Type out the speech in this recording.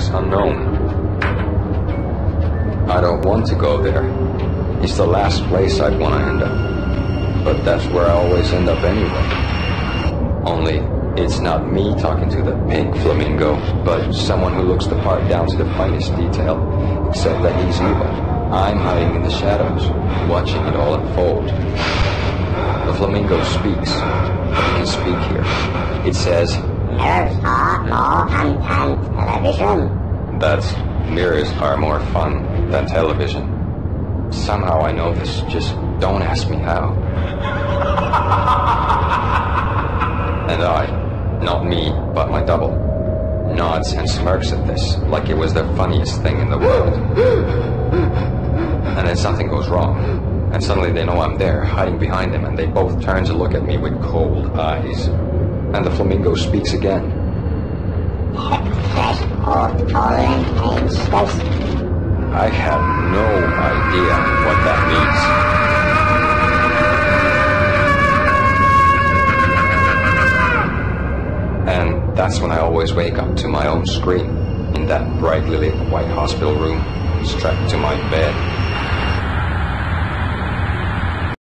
unknown. I don't want to go there. It's the last place I'd want to end up. But that's where I always end up anyway. Only, it's not me talking to the pink flamingo, but someone who looks the part down to the finest detail, except that he's evil. I'm hiding in the shadows, watching it all unfold. The flamingo speaks. It can speak here. It says, Mirrors are more fun than television. That's mirrors are more fun than television. Somehow I know this, just don't ask me how. and I, not me, but my double, nods and smirks at this like it was the funniest thing in the world. And then something goes wrong. And suddenly they know I'm there, hiding behind them, and they both turn to look at me with cold eyes. And the flamingo speaks again. I have no idea what that means. And that's when I always wake up to my own scream in that brightly lit white hospital room, strapped to my bed,